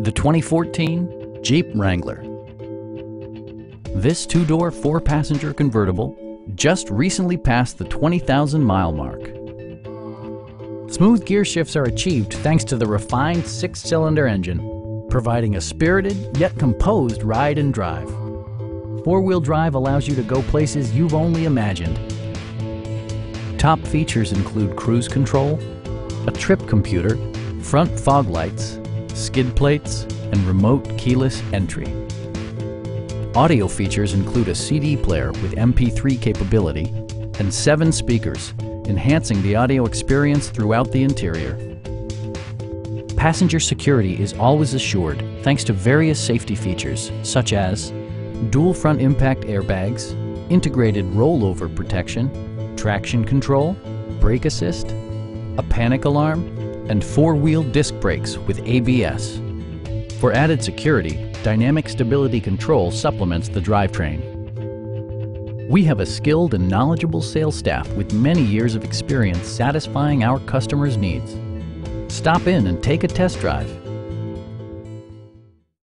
the 2014 Jeep Wrangler. This two-door, four-passenger convertible just recently passed the 20,000 mile mark. Smooth gear shifts are achieved thanks to the refined six-cylinder engine, providing a spirited yet composed ride and drive. Four-wheel drive allows you to go places you've only imagined. Top features include cruise control, a trip computer, front fog lights, skid plates, and remote keyless entry. Audio features include a CD player with MP3 capability and seven speakers, enhancing the audio experience throughout the interior. Passenger security is always assured thanks to various safety features such as dual front impact airbags, integrated rollover protection, traction control, brake assist, a panic alarm, and four-wheel disc brakes with ABS. For added security, Dynamic Stability Control supplements the drivetrain. We have a skilled and knowledgeable sales staff with many years of experience satisfying our customers' needs. Stop in and take a test drive.